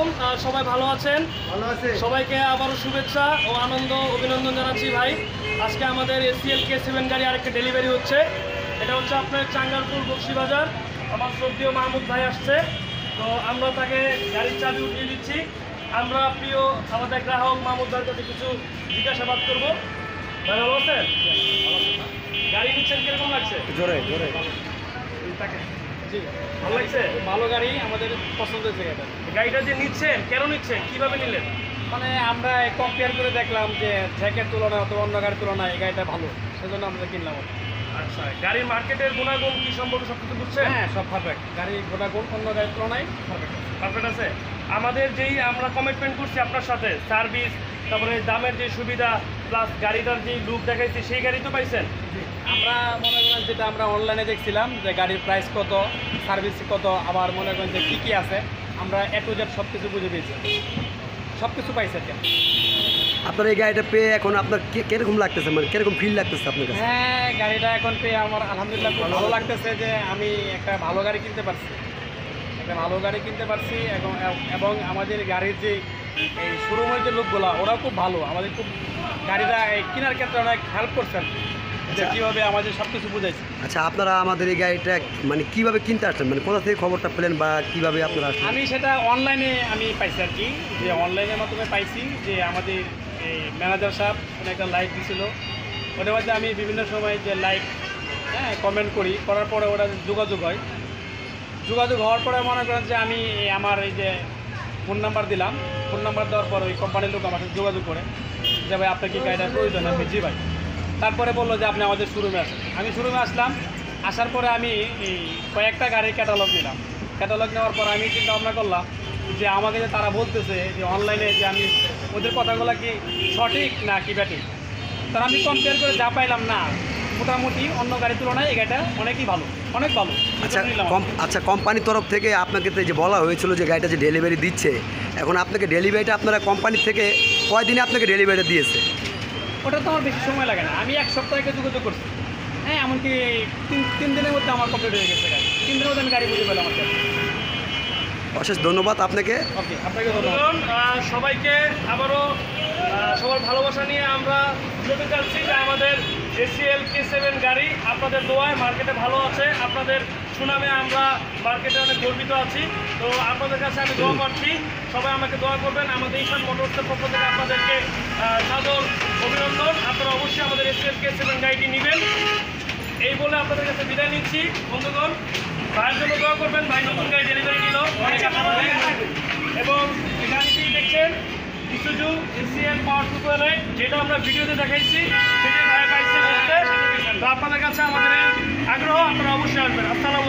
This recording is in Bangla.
আলাইকুম সবাই ভালো আছেন? ভালো আছে। সবাইকে আবারও শুভেচ্ছা ও আনন্দ অভিনন্দন জানাচ্ছি ভাই। আজকে আমাদের এসিএল কে সেভেন গাড়ি আরেকটা ডেলিভারি হচ্ছে। এটা হচ্ছে আপনার চাঙ্গারপুর বক্সিবাজার আমার শ্রদ্ধীয় মাহমুদ ভাই আসছে। তো আমরা তাকে গাড়ির চাবি উঠিয়ে দিচ্ছি। আমরা প্রিয় আমাদের গ্রাহক মাহমুদ ভাইয়ের কাছে কিছু জিজ্ঞাসাবাদ করব। ভাই ভালো আছেন? গাড়ি নিচ্ছেন কীরকম লাগছে? জোরে জোরে। জি ভালো লাগছে? ভালো গাড়ি আমাদের গাড়িটা যে নিচ্ছেন কেন নিচ্ছেন কীভাবে নিলেন? মানে আমরা কম্পেয়ার করে দেখলাম যে জ্যাকের তুলনায় অথবা অন্য গাড়ির তুলনায় এই গাড়িটা ভালো। সেজন্য আমরা কিনলাম আচ্ছা গাড়ির মার্কেটের গুণাগুণ কি সম্পর্কে সব কিছু বুঝছেন? হ্যাঁ সব পারফেক্ট গাড়ি গোটা অন্য গাড়ির তুলনায় পারফেক্ট পারফেক্ট আছে? আমাদের যেই আমরা কমিটমেন্ট করছি আপনার সাথে সার্ভিস তারপরে দামের যে সুবিধা প্লাস গাড়িটার যে লুক দেখাইছি সেই গাড়ি তো পাইছেন? আমরা মনে যেটা আমরা অনলাইনে দেখছিলাম যে গাড়ির প্রাইস কত সার্ভিস কত আবার মনে করেন যে কী কী আছে আমরা এ টু জেড সব কিছু বুঝে পেয়েছি। সব কিছু পাইছে আর আপনার এই গাড়িটা পেয়ে এখন আপনার কীরকম লাগতেছে? মানে কীরকম ফিল লাগতেছে আপনার কাছে? হ্যাঁ গাড়িটা এখন পেয়ে আমার আলহামদুলিল্লাহ খুব ভালো লাগতেছে যে আমি একটা ভালো গাড়ি কিনতে পারছি। একটা ভালো গাড়ি কিনতে পারছি এবং এবং আমাদের গাড়ির যে এই শোরুমের যে লোকগুলো ওরাও খুব ভালো। আমাদের খুব গাড়িটা কেনার ক্ষেত্রে অনেক হেল্প করছে আর কি। কীভাবে আমাদের সব কিছু বুঝাইছে? আচ্ছা আপনারা আমাদের এই গাড়িটা মানে কীভাবে কিনতে আসলেন? মানে কোথা থেকে খবরটা পেলেন বা কীভাবে আপনারা আসলেন? আমি সেটা অনলাইনে আমি পাইছি আর কি যে অনলাইনের মাধ্যমে পাইছি যে আমাদের এই ম্যানেজার সাহেব একটা দিছিল। ওটার মধ্যে আমি বিভিন্ন সময় যে লাইক হ্যাঁ কমেন্ট করি। করার পরে ওটা যোগাযোগ হয়। যোগাযোগ হওয়ার পরে মনে করেন যে আমি আমার এই যে ফোন নাম্বার দিলাম। ফোন নাম্বার দেওয়ার পর ওই কোম্পানির লোক আমার সাথে যোগাযোগ করে যে ভাই আপনার কি গাড়িটার প্রয়োজন? আমি জি ভাই। তারপরে বলল যে আপনি আমাদের শোরুমে আসেন। আমি শোরুমে আসলাম আসার পরে আমি কয়েকটা গাড়ির ক্যাটালগ নিলাম। ক্যাটালগ নেওয়ার পর আমি চিন্তা ভাবনা করলাম যে আমাকে যে তারা বলতেছে যে অনলাইনে যে আমি ওদের কথাগুলো কি সঠিক না কি ব্যাটিক? তার আমি কম্পেয়ার করে যা পাইলাম না মোটামুটি অন্য গাড়ির তুলনায় এই গাড়িটা অনেকই ভালো অনেক ভালো। আচ্ছা আচ্ছা কোম্পানির তরফ থেকে আপনাকে যে বলা হয়েছিল যে গাড়িটা যে ডেলিভারি দিচ্ছে এখন আপনাকে ডেলিভারিটা আপনারা কোম্পানির থেকে কয়দিনে আপনাকে ডেলিভারিটা দিয়েছে? ওটা তো আমার বেশি সময় লাগে না। আমি এক সপ্তাহ আগে যোগাযোগ করছি। হ্যাঁ এমনকি তিন তিন দিনের মধ্যে আমার কমপ্লিট হয়ে গেছে গাড়ি। তিন দিনের মধ্যে আমি গাড়ি বুঝে পেলাম আমার অশেষ ধন্যবাদ আপনাকে। ওকে আপনাকে ধন্যবাদ। সবাইকে আবারও সবার ভালোবাসা নিয়ে আমরা যেতে চাচ্ছি যে আমাদের এসিএল কে সেভেন গাড়ি, আপনাদের দোয়ায় মার্কেটে ভালো আছে, আপনাদের সুনামে আমরা মার্কেটে অনেক গর্বিত আছি। তো আপনাদের কাছে আমি দোয়া করছি, সবাই আমাকে দোয়া করবেন। আমাদের ঈশান মোটরসের পক্ষ থেকে আপনাদেরকে সাদর অভিনন্দন। আপনারা অবশ্যই আমাদের এসিএল কে সেভেন গাড়িটি নেবেন। এই বলে আপনাদের কাছে বিদায় নিচ্ছি, বন্ধুগণ। ভাইয়ের জন্য দোয়া করবেন, ভাই নতুন গাড়ি ডেলিভারি নিল এবং গাড়িটি দেখছেন, ইসুজু এসিএল পাওয়ার টু যেটা আমরা ভিডিওতে দেখাইছি সেটাই ভাই পাইছে বলতে